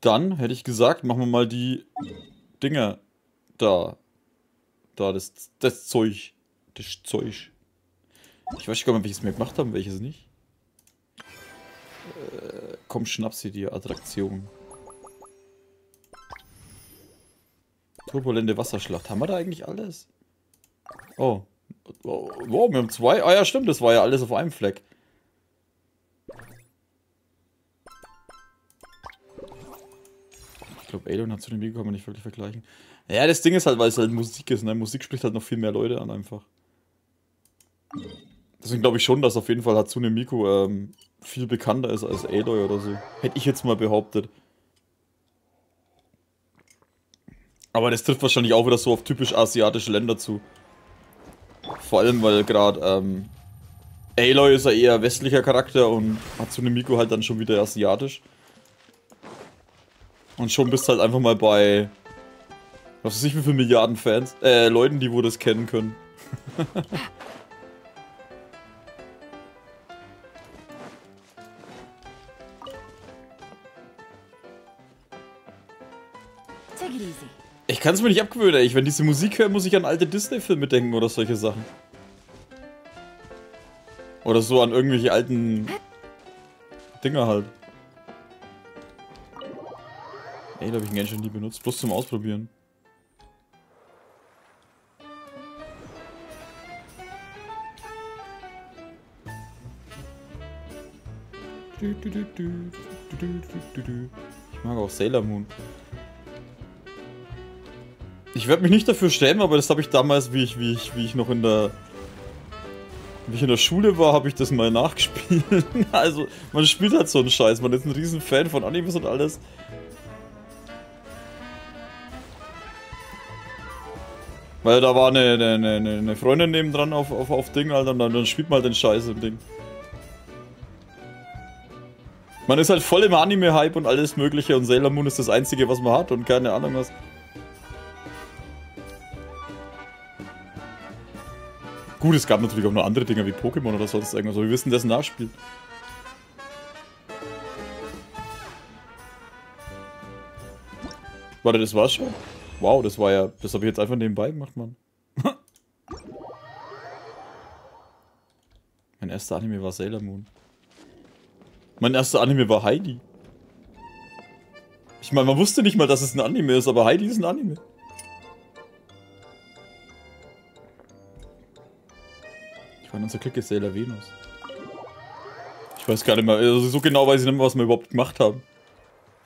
Dann hätte ich gesagt, machen wir mal die Dinger da. Da, das, das Zeug. Das Zeug. Ich weiß gar nicht, welches wir gemacht haben, welches nicht. Äh, komm, schnapp sie dir, Attraktion. Turbulente Wasserschlacht. Haben wir da eigentlich alles? Oh. oh. Wow, wir haben zwei. Ah ja, stimmt, das war ja alles auf einem Fleck. Ich glaube, Alien hat zu dem Video kann man nicht wirklich vergleichen. Ja, das Ding ist halt, weil es halt Musik ist, ne? Musik spricht halt noch viel mehr Leute an einfach. Deswegen glaube ich schon, dass auf jeden Fall Hatsune Miku ähm, viel bekannter ist als Aloy oder so. Hätte ich jetzt mal behauptet. Aber das trifft wahrscheinlich auch wieder so auf typisch asiatische Länder zu. Vor allem, weil gerade ähm, Aloy ist ja eher westlicher Charakter und Hatsune Miku halt dann schon wieder asiatisch. Und schon bist du halt einfach mal bei, was weiß ich, wie viele Milliarden Fans, äh, Leuten, die wo das kennen können. Ich kann es mir nicht abgewöhnen, ey. Wenn diese Musik höre, muss ich an alte Disney-Filme denken oder solche Sachen. Oder so an irgendwelche alten Dinger halt. Ey, da habe ich einen Genshin nie benutzt. Bloß zum Ausprobieren. Ich mag auch Sailor Moon. Ich werde mich nicht dafür schämen, aber das habe ich damals, wie ich, wie ich, wie ich noch in der wie ich in der Schule war, habe ich das mal nachgespielt. also, man spielt halt so einen Scheiß. Man ist ein riesen Fan von Animes und alles. Weil da war eine, eine, eine, Freundin nebendran auf, auf, auf Ding, Alter, und dann, dann spielt man halt den Scheiß im Ding. Man ist halt voll im Anime-Hype und alles mögliche und Sailor Moon ist das einzige, was man hat und keine Ahnung was. Gut, es gab natürlich auch noch andere Dinge wie Pokémon oder sonst irgendwas, aber wir wissen, das nachspielt. Warte, das war's schon? Wow, das war ja, das habe ich jetzt einfach nebenbei gemacht, Mann. mein erster Anime war Sailor Moon. Mein erster Anime war Heidi. Ich meine, man wusste nicht mal, dass es ein Anime ist, aber Heidi ist ein Anime. Ich meine, unser Klick ist Sailor Venus. Ich weiß gar nicht mehr, also so genau weiß ich nicht mehr, was wir überhaupt gemacht haben.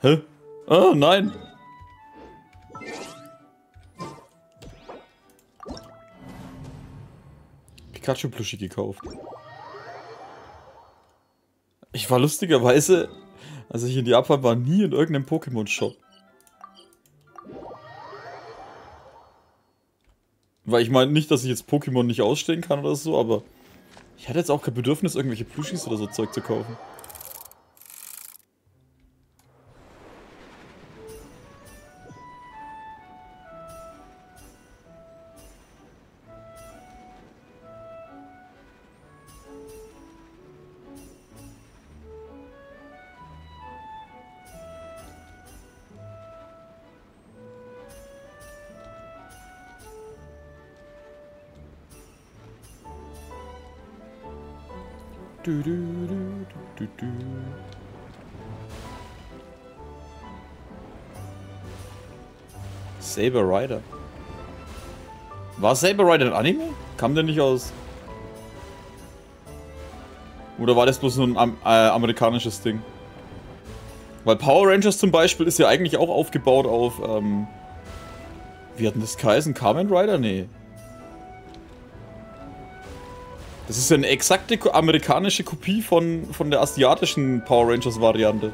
Hä? Ah, nein. Pikachu-Plushie gekauft. Ich war lustigerweise, als ich in die Abfahrt war, nie in irgendeinem Pokémon-Shop. Weil ich meine nicht, dass ich jetzt Pokémon nicht ausstehen kann oder so, aber ich hatte jetzt auch kein Bedürfnis, irgendwelche Plushies oder so Zeug zu kaufen. Du, du, du, du, Saber Rider. War Saber Rider ein Anime? Kam der nicht aus... Oder war das bloß nur ein äh, amerikanisches Ding? Weil Power Rangers zum Beispiel ist ja eigentlich auch aufgebaut auf, ähm... Wie hat denn das geheißen? Kamen Rider? Nee. Das ist eine exakte amerikanische Kopie von, von der asiatischen Power Rangers Variante.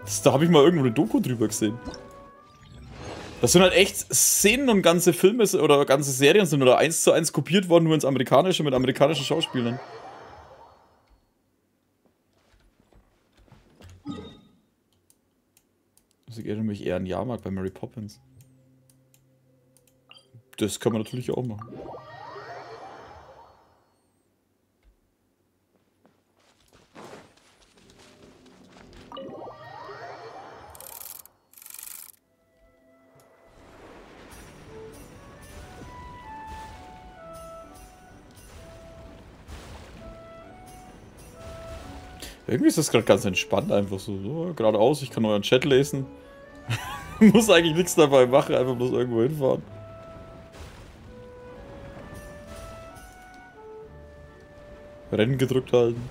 Das, da habe ich mal irgendwo eine Doku drüber gesehen. Das sind halt echt Szenen und ganze Filme oder ganze Serien sind oder eins zu eins kopiert worden, nur ins Amerikanische mit amerikanischen Schauspielern. Ich erinnere mich eher an Jahrmarkt bei Mary Poppins. Das kann man natürlich auch machen. Irgendwie ist das gerade ganz entspannt, einfach so, so geradeaus, ich kann euren Chat lesen. Muss eigentlich nichts dabei machen, einfach bloß irgendwo hinfahren. Rennen gedrückt halten.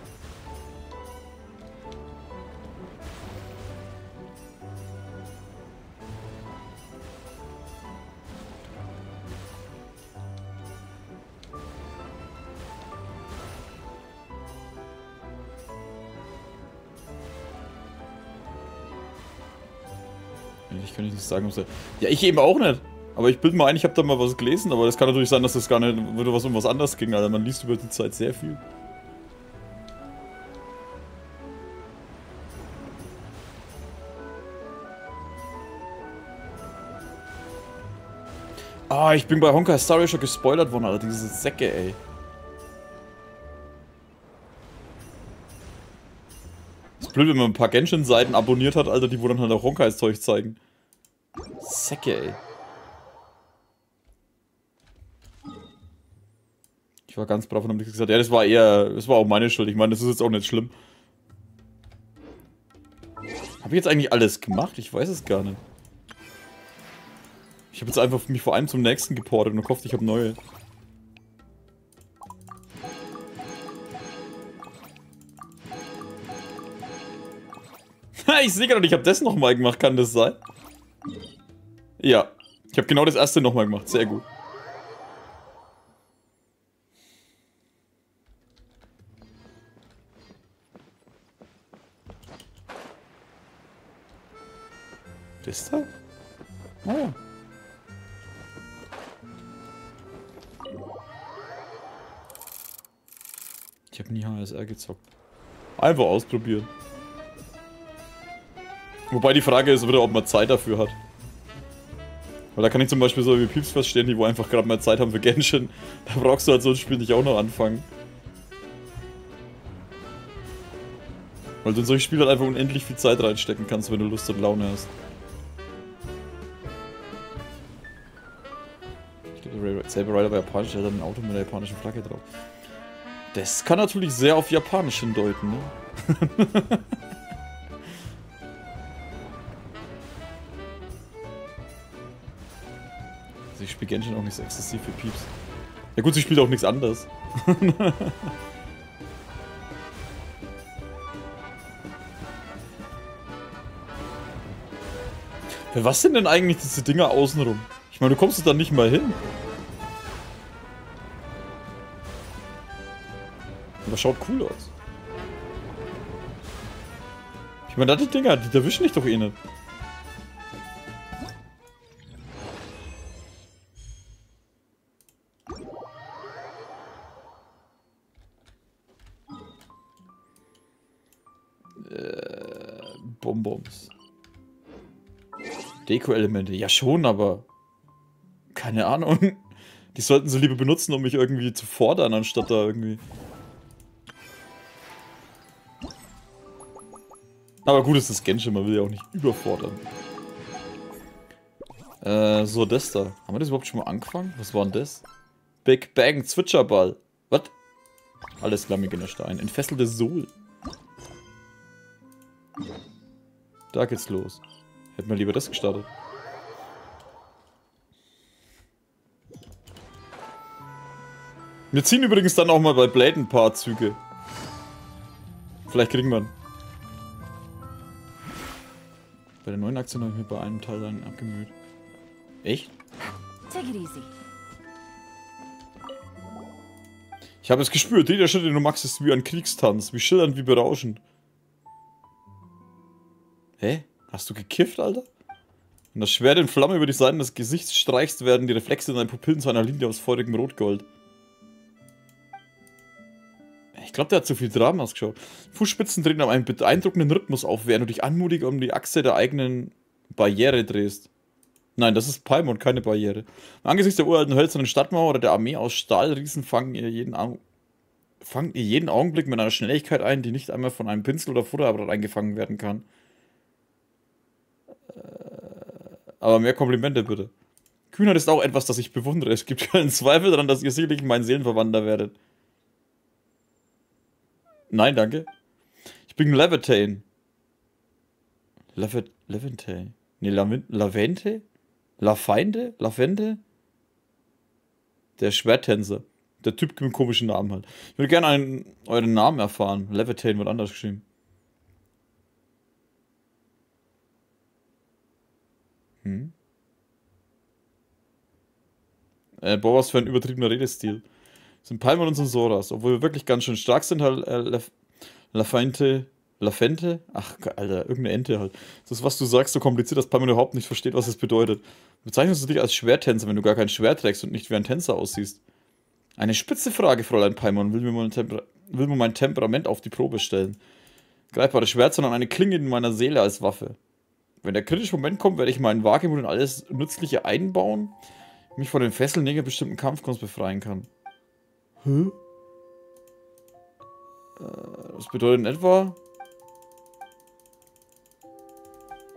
Sagen, er... Ja, ich eben auch nicht. Aber ich bilde mal ein, ich habe da mal was gelesen, aber das kann natürlich sein, dass das gar nicht wieder was um was anderes ging, Alter. Man liest über die Zeit sehr viel. Ah, ich bin bei Honkai Star schon gespoilert worden, Alter. Diese Säcke, ey. ist blöd, wenn man ein paar Genshin-Seiten abonniert hat, Alter, die wo dann halt auch Honkais Zeug zeigen. Säcke, ey. Ich war ganz brav und hab nichts gesagt. Ja, das war eher, das war auch meine Schuld. Ich meine, das ist jetzt auch nicht schlimm. Habe ich jetzt eigentlich alles gemacht? Ich weiß es gar nicht. Ich habe jetzt einfach mich vor allem zum nächsten geportet und gehofft, ich habe neue. ich sehe gerade, ich habe das nochmal gemacht. Kann das sein? Ja. Ich habe genau das erste nochmal gemacht. Sehr gut. Das da? Oh. Ich habe nie HSR gezockt. Einfach ausprobieren. Wobei die Frage ist wieder, ob man Zeit dafür hat. Weil da kann ich zum Beispiel so wie Pieps verstehen, die wo einfach gerade mehr Zeit haben für Genshin. Da brauchst du halt so ein Spiel nicht auch noch anfangen. Weil du in solche Spiele halt einfach unendlich viel Zeit reinstecken kannst, wenn du Lust und Laune hast. Saber Rider war japanisch, der hat ein Auto mit einer japanischen Flagge drauf. Das kann natürlich sehr auf japanisch hindeuten, ne? ich spiele Genshin auch nicht so exzessiv für Pieps. Ja gut, sie spielt auch nichts anderes. Für was sind denn eigentlich diese Dinger außenrum? Ich meine, du kommst da nicht mal hin. Aber schaut cool aus. Ich meine, da die Dinger, die erwischen dich doch eh nicht. Deko-Elemente. Ja schon, aber... Keine Ahnung. Die sollten sie lieber benutzen, um mich irgendwie zu fordern, anstatt da irgendwie... Aber gut ist das Genshin, man will ja auch nicht überfordern. Äh, so, das da. Haben wir das überhaupt schon mal angefangen? Was war denn das? Big Bang Zwitscherball. Was? Alles klar, mir der Stein. Entfesselte Sohl. Da geht's los. Hätten wir lieber das gestartet. Wir ziehen übrigens dann auch mal bei Blade ein paar Züge. Vielleicht kriegen wir ihn. Bei der neuen Aktion habe ich mir bei einem Teil dann abgemüht. Echt? Ich habe es gespürt, jeder Schritt, den du magst, ist wie ein Kriegstanz, wie schillernd, wie berauschend. Hä? Hast du gekifft, Alter? Wenn das Schwert in Flamme über die Seiten des Gesichts streichst, werden die Reflexe in deinen Pupillen zu einer Linie aus feurigem Rotgold. Ich glaube, der hat zu viel Drama ausgeschaut. Fußspitzen drehen einen beeindruckenden Rhythmus auf, während du dich anmutig um die Achse der eigenen Barriere drehst. Nein, das ist Palm und keine Barriere. Angesichts der uralten hölzernen Stadtmauer oder der Armee aus Stahlriesen fangen ihr jeden, fangen ihr jeden Augenblick mit einer Schnelligkeit ein, die nicht einmal von einem Pinsel oder Futterapparat eingefangen werden kann. Aber mehr Komplimente bitte. Kühnheit ist auch etwas, das ich bewundere. Es gibt keinen Zweifel daran, dass ihr sicherlich mein Seelenverwandter werdet. Nein, danke. Ich bin Levitain. Levi Levante? Ne, Lavente? Lafeinde? Lavente? Der Schwerttänzer. Der Typ mit dem komischen Namen halt. Ich würde gerne euren Namen erfahren. Levitain wird anders geschrieben. Hm? Äh, boah, was für ein übertriebener Redestil. Sind Palmer und Soras. Obwohl wir wirklich ganz schön stark sind, halt äh, Lafeinte, Lafente? Ach, Alter, irgendeine Ente halt. Das ist, was du sagst, so kompliziert, dass Palmer überhaupt nicht versteht, was es bedeutet. Bezeichnest du dich als Schwerttänzer, wenn du gar kein Schwert trägst und nicht wie ein Tänzer aussiehst? Eine spitze Frage, Fräulein Paimon. Will mir, mein will mir mein Temperament auf die Probe stellen. Greifbares Schwert, sondern eine Klinge in meiner Seele als Waffe. Wenn der kritische Moment kommt, werde ich meinen Wagemut in alles Nützliche einbauen, mich von den Fesseln näher bestimmten Kampfkunst befreien kann. Hä? Äh, das bedeutet in etwa...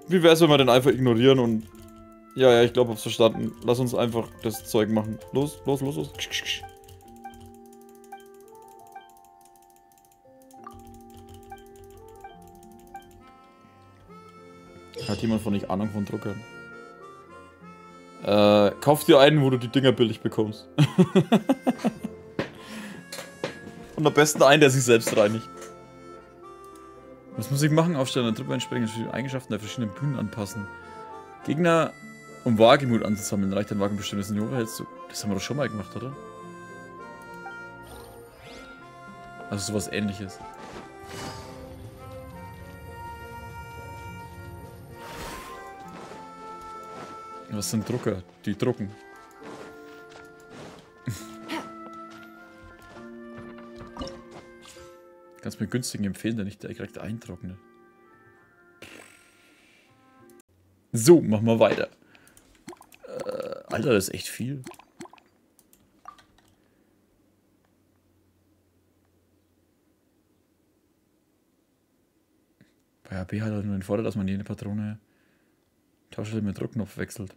Wie wäre es, wenn wir den einfach ignorieren und... Ja, ja, ich glaube, hab's verstanden. Lass uns einfach das Zeug machen. Los, los, los, los. Hat jemand von euch Ahnung von Druckern? Äh, kauf dir einen, wo du die Dinger billig bekommst. Und am besten einen, der sich selbst reinigt. Was muss ich machen? Aufstellen und Truppe entsprechend Eigenschaften der verschiedenen Bühnen anpassen. Gegner, um Wagemut anzusammeln, reicht ein Wagen bestimmtes Seniore hältst du. Das haben wir doch schon mal gemacht, oder? Also sowas ähnliches. Was sind Drucker? Die drucken. Kannst mir günstigen empfehlen, der nicht direkt eintrocknet. So, machen wir weiter. Äh, Alter, das ist echt viel. Bei AB hat er nur den Vorteil, dass man jede Patrone Taschel mit Druckknopf wechselt.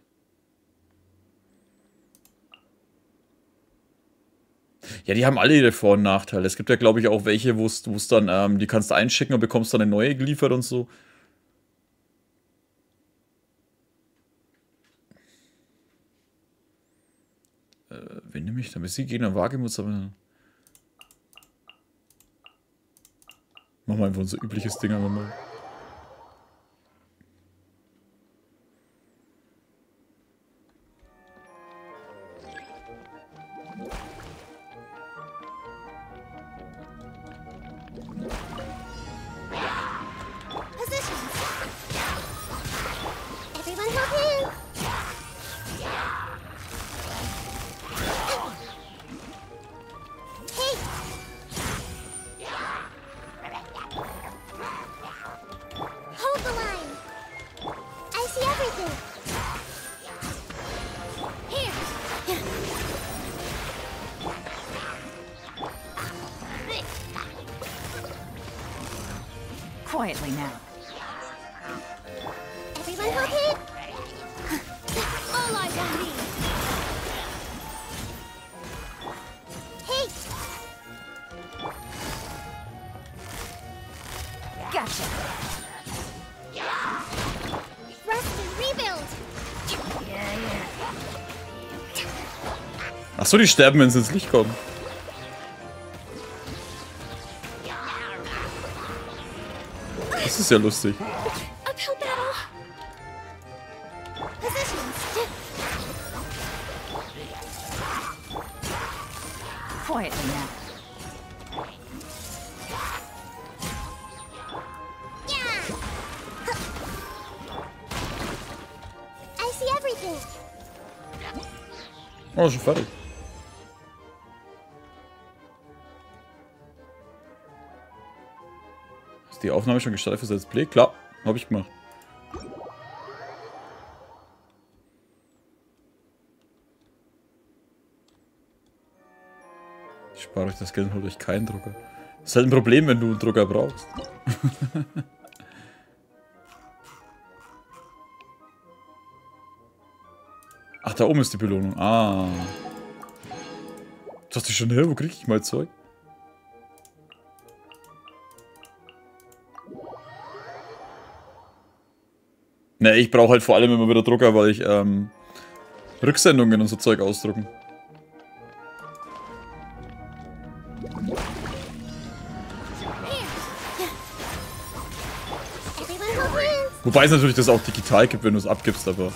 Ja, die haben alle ihre Vor- und Nachteile. Es gibt ja, glaube ich, auch welche, wo es dann, ähm, die kannst du einschicken und bekommst dann eine neue geliefert und so. Äh, wen nehme ich dann? Sie Gegner Wagemuts, aber. Machen wir einfach unser übliches Ding aber mal. Achso, die sterben, wenn sie ins Licht kommen. Das ist ja lustig. Oh, schon fertig. die Aufnahme schon gestartet für Let's Play? Klar, habe ich gemacht. Ich spare euch das Geld und holt euch keinen Drucker. Das ist halt ein Problem, wenn du einen Drucker brauchst. Ach, da oben ist die Belohnung. Ah. Dachte ich schon, hä, wo krieg ich mal Zeug? Ne, ich brauche halt vor allem immer wieder Drucker, weil ich ähm, Rücksendungen und so Zeug ausdrucken. Wobei es natürlich das auch digital gibt, wenn du es abgibst, aber...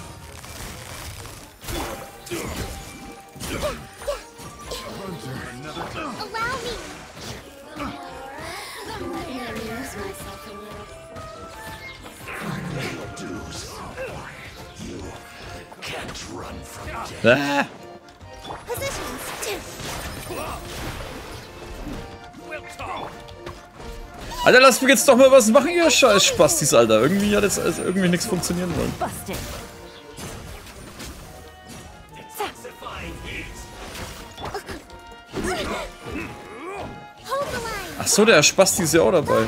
Alter, lass mich jetzt doch mal was machen, ihr scheiß Spastis, Alter. Irgendwie hat jetzt also irgendwie nichts funktionieren wollen. Ach so, der Spasti ist ja auch dabei.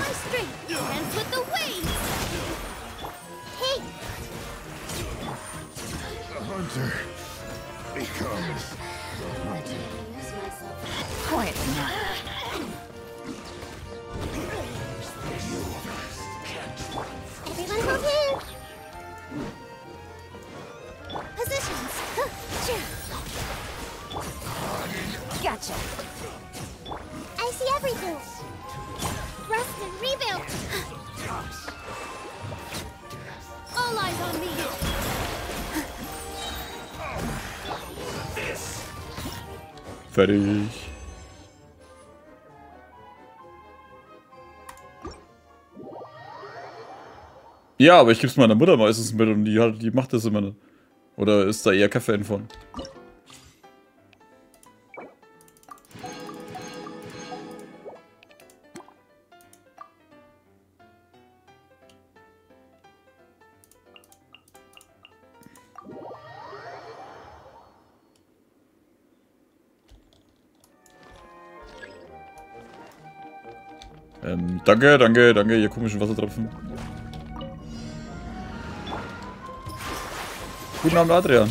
Fertig. Ja, aber ich gebe es meiner Mutter meistens mit und die, die macht das immer. Oder ist da eher kein Fan von. Danke, danke, danke, ihr komischen Wassertropfen. Guten Abend, Adrian.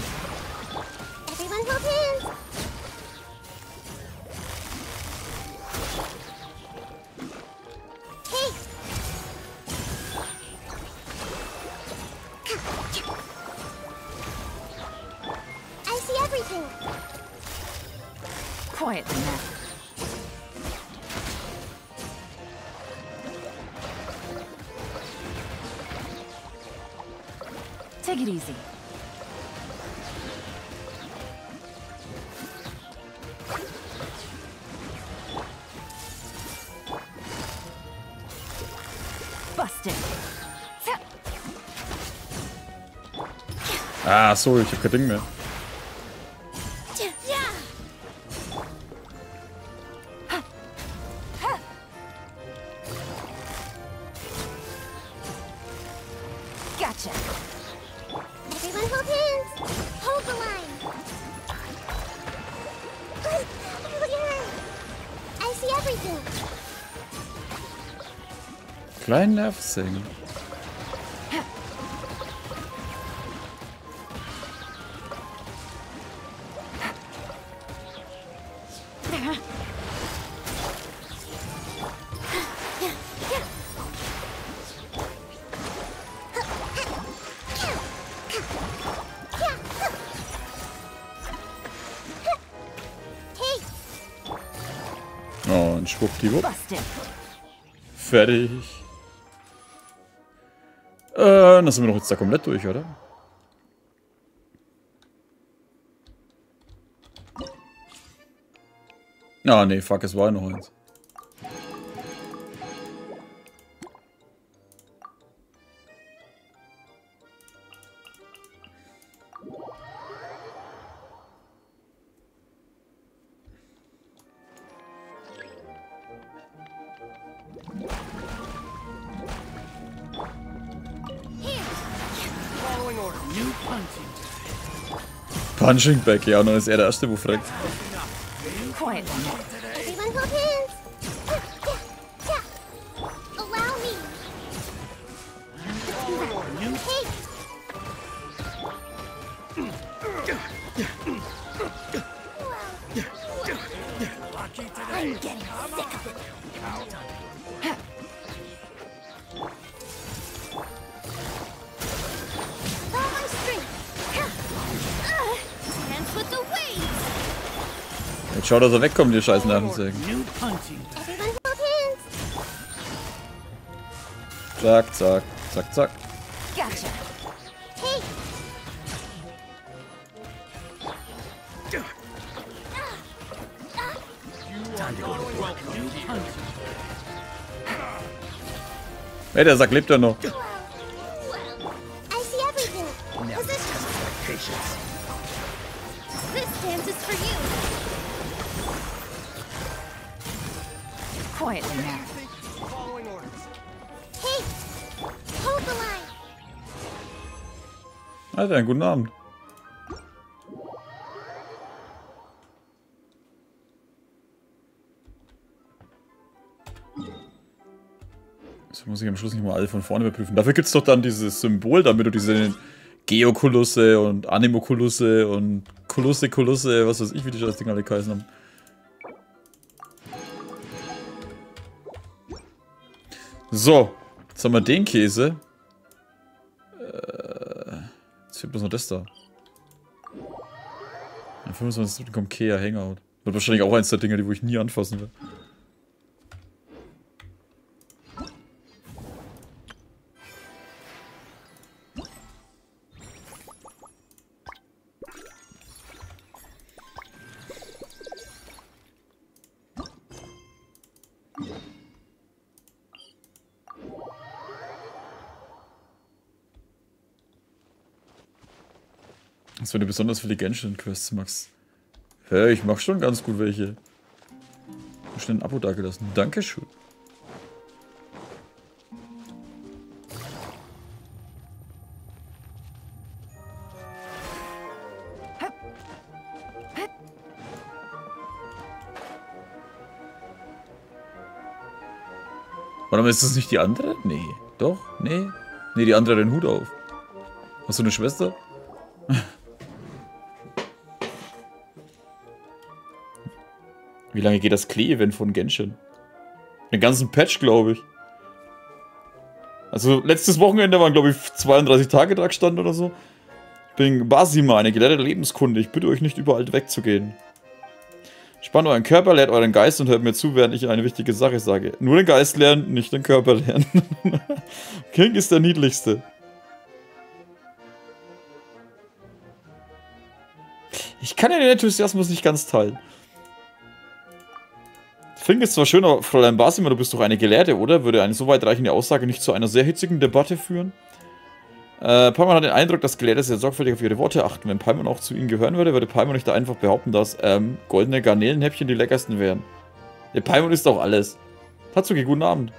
Ach so, ich hab kein Ding mehr. Klein Nervsing. Schwuppdiwupp. Fertig. Äh, dann sind wir noch jetzt da komplett durch, oder? Ah, nee, fuck, es war noch eins. Punching Bag, ja, und dann ist er der Erste, wo fragt. Jetzt schau, dass er wegkommt, die scheiß Nervensägen. Zack, zack, zack, zack. Hey, der Sack lebt ja noch. Einen guten Abend. Das muss ich am Schluss nicht mal alle von vorne überprüfen. Dafür gibt es doch dann dieses Symbol, damit du diese Geokulusse und Animokulusse und Kulusse-Kulusse, was weiß ich, wie die scheiß Dinger alle geheißen haben. So, jetzt haben wir den Käse. Jetzt fehlt bloß noch das da. Am 25. kommt Kea Hangout. Wird wahrscheinlich auch eins der Dinger, die wo ich nie anfassen will. Wenn du besonders viele Genshin-Quests magst. Hä, ich mach schon ganz gut welche. Hab Schnell ein Abo dagelassen. Dankeschön. Warte mal, ist das nicht die andere? Nee. Doch? Nee? Nee, die andere hat den Hut auf. Hast du eine Schwester? Lange geht das Klee-Event von Genshin? Den ganzen Patch, glaube ich. Also letztes Wochenende waren, glaube ich, 32 Tage Tag stand oder so. Ich bin Basima, eine gelehrte Lebenskunde. Ich bitte euch nicht überall wegzugehen. Spannt euren Körper, lehrt euren Geist und hört mir zu, während ich eine wichtige Sache sage. Nur den Geist lernen, nicht den Körper lernen. King ist der niedlichste. Ich kann ja den Enthusiasmus nicht ganz teilen. Finde es zwar schön, aber Fräulein Basima, du bist doch eine Gelehrte, oder? Würde eine so weitreichende Aussage nicht zu einer sehr hitzigen Debatte führen? Äh, Palmer hat den Eindruck, dass Gelehrte sehr sorgfältig auf ihre Worte achten. Wenn Palmer auch zu ihnen gehören würde, würde Palmer nicht einfach behaupten, dass ähm, goldene Garnelenhäppchen die leckersten wären. Der Palmer ist doch alles. Tatsuki, guten Abend.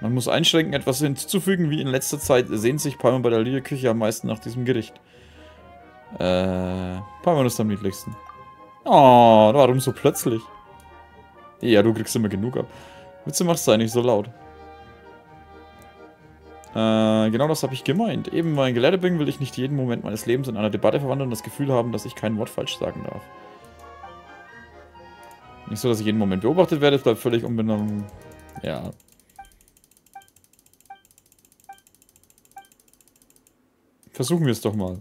Man muss einschränken, etwas hinzuzufügen, wie in letzter Zeit sehnt sich Palmer bei der Liederküche am meisten nach diesem Gericht. Äh, Palmer ist am niedlichsten. Oh, warum so plötzlich? Ja, du kriegst immer genug ab. Witze machst sei nicht so laut. Äh, genau das habe ich gemeint. Eben weil ich Gelehrter bin, will ich nicht jeden Moment meines Lebens in einer Debatte verwandeln und das Gefühl haben, dass ich kein Wort falsch sagen darf. Nicht so, dass ich jeden Moment beobachtet werde, es bleibt völlig unbenommen. Ja. Versuchen wir es doch mal.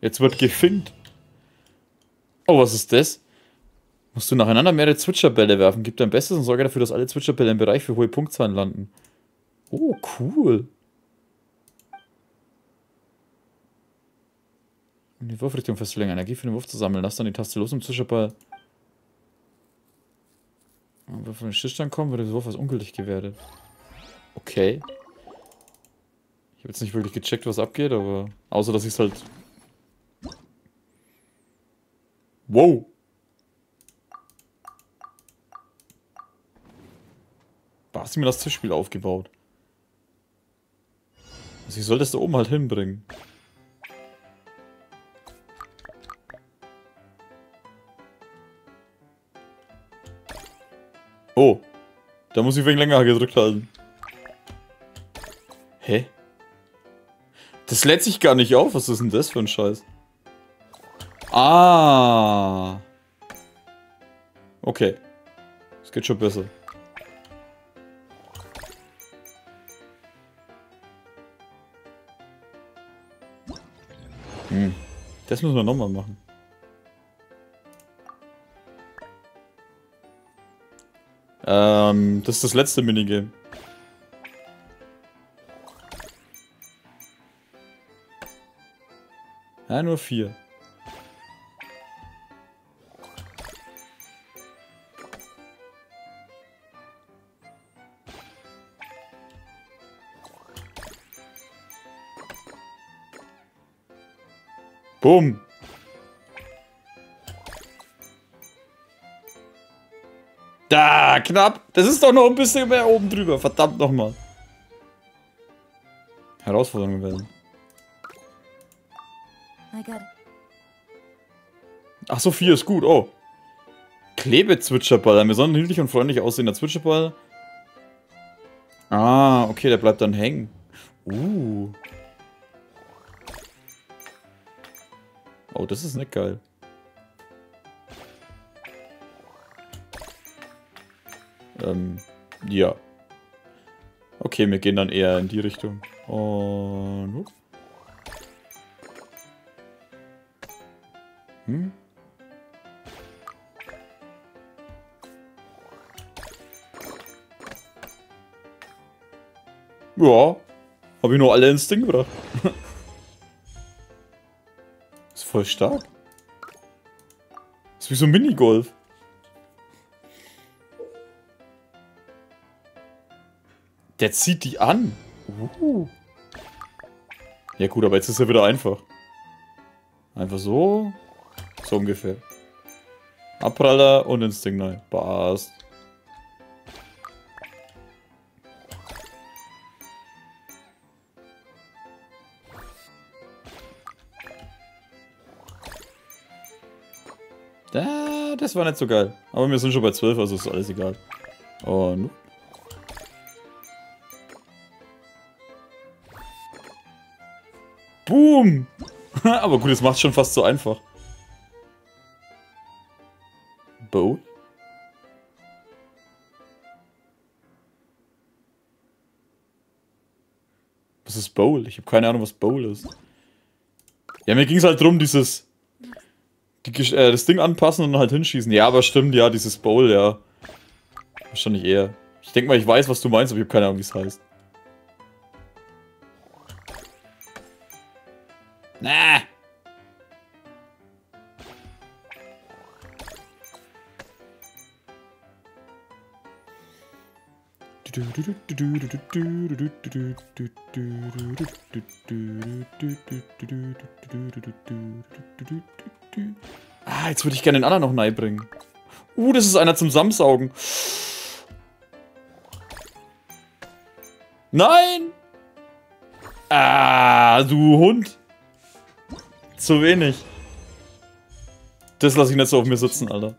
Jetzt wird gefinkt. Oh, was ist das? Musst du nacheinander mehrere Zwitscherbälle werfen. Gib dein Bestes und sorge dafür, dass alle Zwitscherbälle im Bereich für hohe Punktzahlen landen. Oh, cool. Um die Wurfrichtung festzulegen, Energie für den Wurf zu sammeln. Lass dann die Taste los, um Zwitscherball... Wenn wir von den Stillstand kommen, wird der Wurf als ungültig gewertet. Okay. Ich habe jetzt nicht wirklich gecheckt, was abgeht, aber... Außer, dass ich es halt... Wow. Da hast du mir das Tischspiel aufgebaut. Also ich soll das da oben halt hinbringen. Oh. Da muss ich wegen länger gedrückt halten. Hä? Das lädt sich gar nicht auf. Was ist denn das für ein Scheiß? Ah. Okay. Es geht schon besser. Hm. Das müssen wir nochmal machen. Ähm, das ist das letzte Minigame. Ja, nur vier. Bumm. Da, knapp. Das ist doch noch ein bisschen mehr oben drüber. Verdammt nochmal. Herausforderung werden. Ach so, vier ist gut. Oh. Klebezwitscherball. Ein besonders niedlich und freundlich aussehender Zwitscherball. Ah, okay, der bleibt dann hängen. Uh. Oh, das ist nicht geil. Ähm, ja. Okay, wir gehen dann eher in die Richtung. Und... Hm? Ja. Habe ich nur alle ins Ding gebracht. voll stark. Ist wie so ein Minigolf. Der zieht die an. Uh. Ja gut, aber jetzt ist er wieder einfach. Einfach so. So ungefähr. Abpraller und ins Ding rein. Passt. Das war nicht so geil. Aber wir sind schon bei 12, also ist alles egal. Und... Boom! Aber gut, das macht schon fast so einfach. Bowl? Was ist Bowl? Ich habe keine Ahnung, was Bowl ist. Ja, mir ging es halt drum, dieses die, äh, das Ding anpassen und dann halt hinschießen. Ja, aber stimmt, ja, dieses Bowl, ja. Wahrscheinlich eher. Ich denke mal, ich weiß, was du meinst, aber ich habe keine Ahnung, wie es heißt. Na. Ah, jetzt würde ich gerne den anderen noch nahe bringen. Uh, das ist einer zum Samsaugen. Nein! Ah, du Hund. Zu wenig. Das lasse ich nicht so auf mir sitzen, Alter.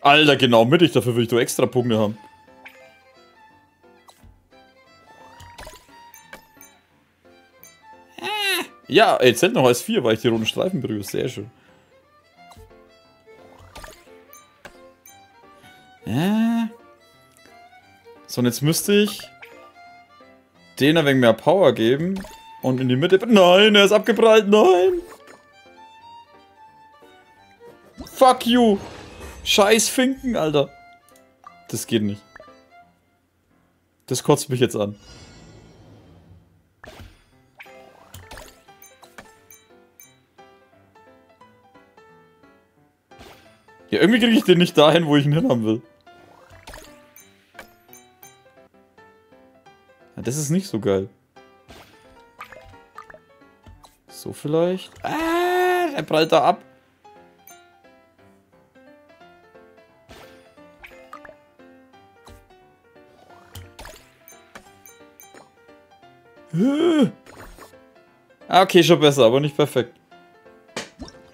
Alter, genau mittig, dafür will ich doch extra Punkte haben. Ja, ey, zählt noch als 4, weil ich die roten Streifen berühre. Sehr schön. Ja. So, und jetzt müsste ich den ein wenig mehr Power geben und in die Mitte... Nein, er ist abgeprallt, nein! Fuck you! Scheiß Finken, Alter. Das geht nicht. Das kotzt mich jetzt an. Ja, irgendwie kriege ich den nicht dahin, wo ich ihn hinhaben will. Ja, das ist nicht so geil. So vielleicht? Ah, er prallt da ab. Ah, okay, schon besser, aber nicht perfekt.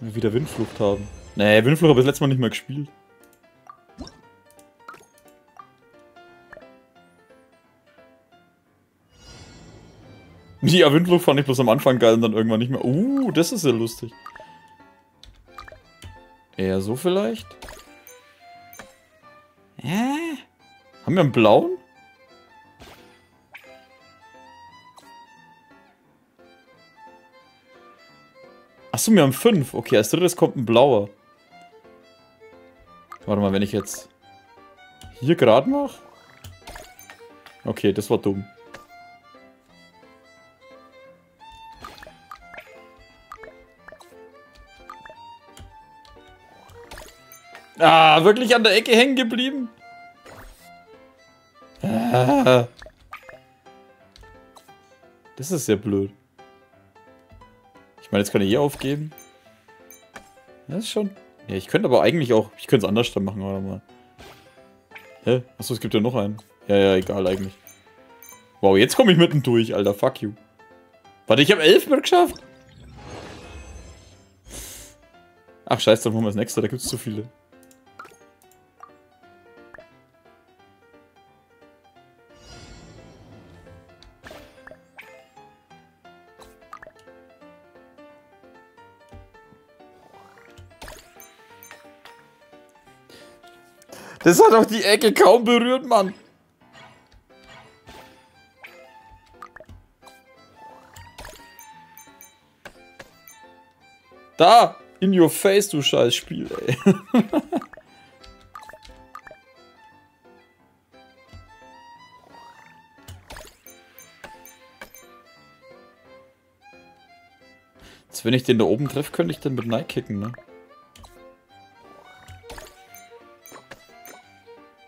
Wir wieder Windflucht haben. Nee, Windflucht habe ich das letzte Mal nicht mehr gespielt. Ja, Windflucht fand ich bloß am Anfang geil und dann irgendwann nicht mehr. Uh, das ist ja lustig. Eher so vielleicht? Haben wir einen blauen? Achso, wir haben fünf. Okay, als drittes kommt ein blauer. Warte mal, wenn ich jetzt hier gerade mache? Okay, das war dumm. Ah, wirklich an der Ecke hängen geblieben? Ah. Das ist sehr blöd. Ich meine, jetzt kann ich hier aufgeben. Das ist schon... Ja, ich könnte aber eigentlich auch... Ich könnte es anders dann machen, oder mal. Hä? Achso, es gibt ja noch einen. Ja, ja, egal eigentlich. Wow, jetzt komme ich mitten durch, Alter. Fuck you. Warte, ich habe elf mehr geschafft? Ach, scheiße, dann machen wir das nächste. Da gibt es zu viele. Das hat doch die Ecke kaum berührt, Mann. Da! In your face, du scheiß Spiel, ey. Jetzt, wenn ich den da oben treffe, könnte ich den mit Nike kicken, ne?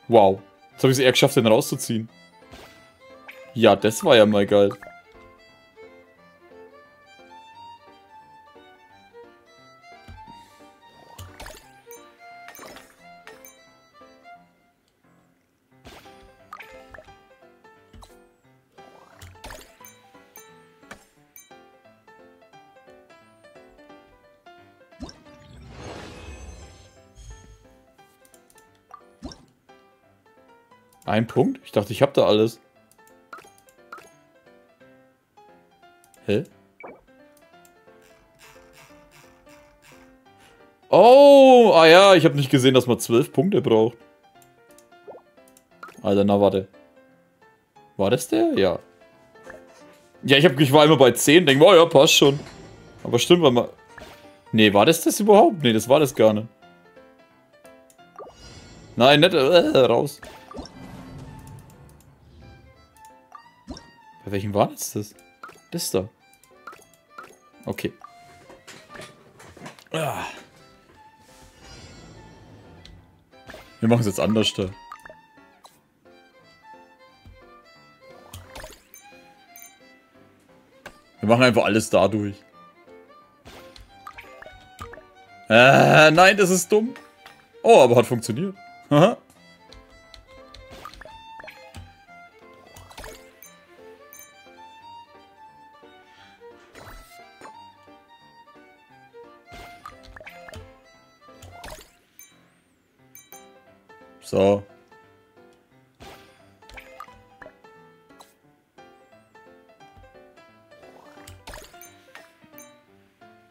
Wow. Jetzt habe ich es eher geschafft, den rauszuziehen. Ja, das war ja mal geil. Ein Punkt? Ich dachte, ich habe da alles. Hä? Oh, ah ja, ich habe nicht gesehen, dass man zwölf Punkte braucht. Alter, na warte. War das der? Ja. Ja, ich, hab, ich war immer bei 10, denke, oh ja, passt schon. Aber stimmt, war mal... Nee, war das das überhaupt? Nee, das war das gar nicht. Nein, nicht äh, raus. Bei welchem war jetzt das? Das da. Okay. Ah. Wir machen es jetzt anders da. Wir machen einfach alles dadurch. Äh, nein, das ist dumm. Oh, aber hat funktioniert. Aha. So.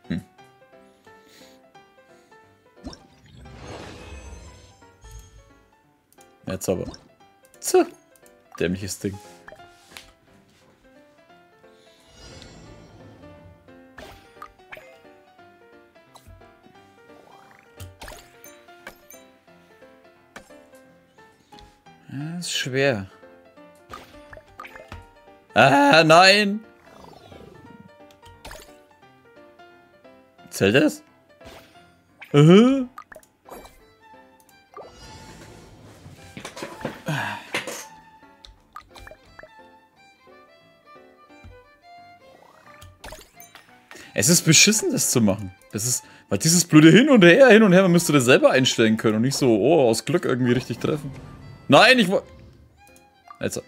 Hm. Jetzt aber. Zuh. Dämliches Ding. Das ist schwer. Ah, nein! Zählt das? Uh -huh. Es ist beschissen, das zu machen. Das ist, weil dieses blöde Hin und Her, Hin und Her, man müsste das selber einstellen können und nicht so, oh, aus Glück irgendwie richtig treffen. Nein, ich wollte... Also.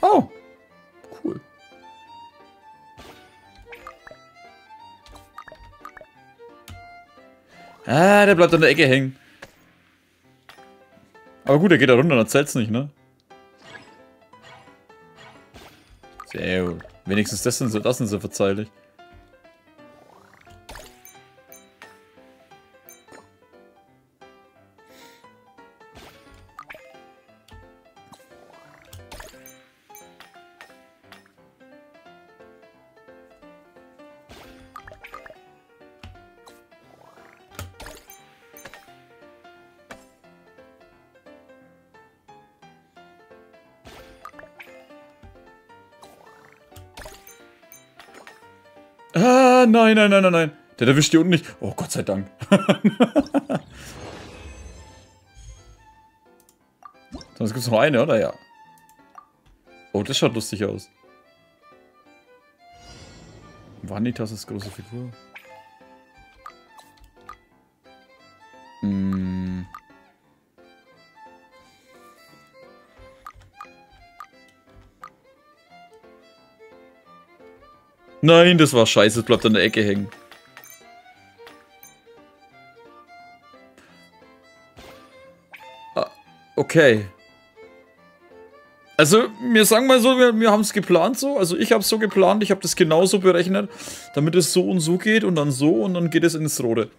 Oh. Cool. Ah, der bleibt an der Ecke hängen. Aber gut, der geht da runter, dann zählt's nicht, ne? Sehr Wenigstens das sind, so, das sind so verzeihlich. Ah, nein, nein, nein, nein, nein. Der erwischt die unten nicht. Oh, Gott sei Dank. Sonst gibt es noch eine, oder? Ja. Oh, das schaut lustig aus. Vanitas ist große Figur. Nein, das war scheiße. Es bleibt an der Ecke hängen. Ah, okay. Also, wir sagen mal so, wir, wir haben es geplant so. Also, ich habe es so geplant, ich habe das genauso berechnet, damit es so und so geht und dann so und dann geht es ins Rote.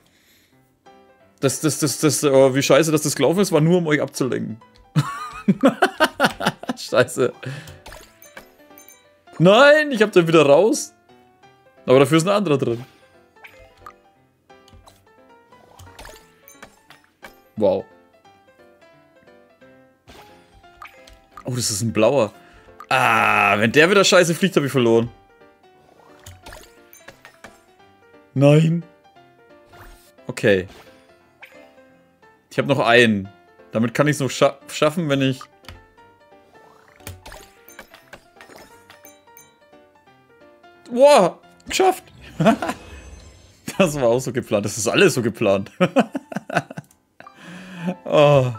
Das, das, das, das, oh, wie scheiße, dass das gelaufen ist, war nur, um euch abzulenken. scheiße. Nein, ich hab den wieder raus. Aber dafür ist ein anderer drin. Wow. Oh, das ist ein blauer. Ah, wenn der wieder scheiße fliegt, habe ich verloren. Nein. Okay. Ich habe noch einen. Damit kann ich es noch scha schaffen, wenn ich... Wow, geschafft. das war auch so geplant. Das ist alles so geplant. oh.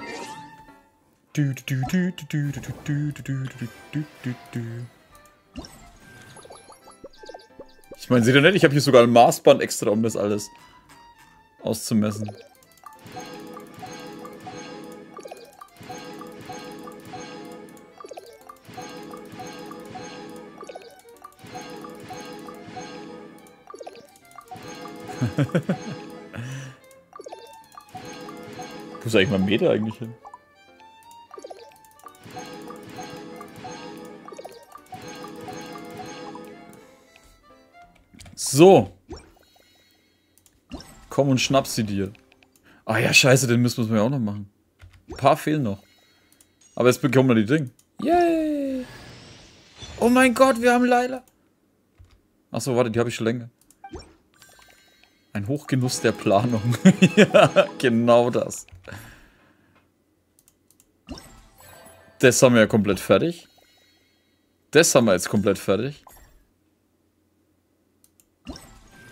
Ich meine, seht ihr nicht? Ich habe hier sogar ein Maßband extra, um das alles auszumessen. Wo ist eigentlich mein Meter eigentlich hin? So. Komm und schnapp sie dir. Ah ja, scheiße, den müssen wir auch noch machen. Ein paar fehlen noch. Aber jetzt bekommen wir die Ding. Yay! Oh mein Gott, wir haben Leila. Achso, warte, die habe ich schon länger. Ein Hochgenuss der Planung. ja, genau das. Das haben wir ja komplett fertig. Das haben wir jetzt komplett fertig.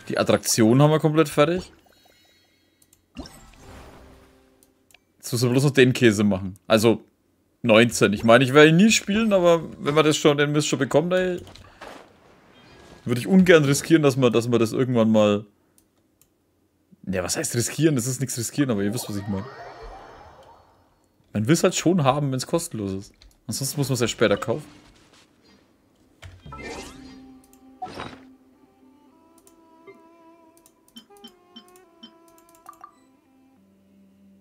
Die Attraktion haben wir komplett fertig. Jetzt müssen wir bloß noch den Käse machen. Also 19. Ich meine, ich werde ihn nie spielen, aber wenn wir das schon, den Mist schon bekommen, ey, würde ich ungern riskieren, dass man, dass man das irgendwann mal ja, was heißt riskieren? Das ist nichts riskieren, aber ihr wisst, was ich meine. Man will es halt schon haben, wenn es kostenlos ist. Ansonsten muss man es ja später kaufen.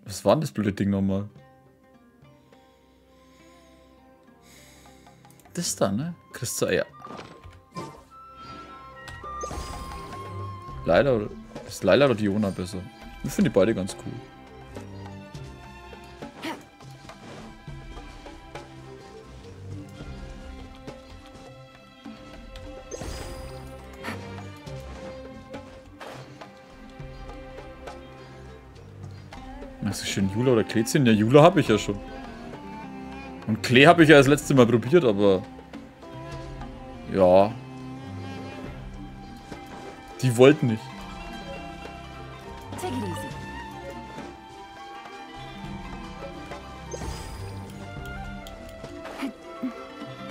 Was war denn das blöde Ding nochmal? Das da, ne? Kriegst du, ja. Leider, oder? Ist Laila oder Diona besser? Ich finde die beide ganz cool. Das ist schön Jula oder Kleezchen? Ja, Jula habe ich ja schon. Und Klee habe ich ja das letzte Mal probiert, aber... Ja. Die wollten nicht.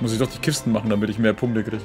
Muss ich doch die Kisten machen, damit ich mehr Punkte kriege.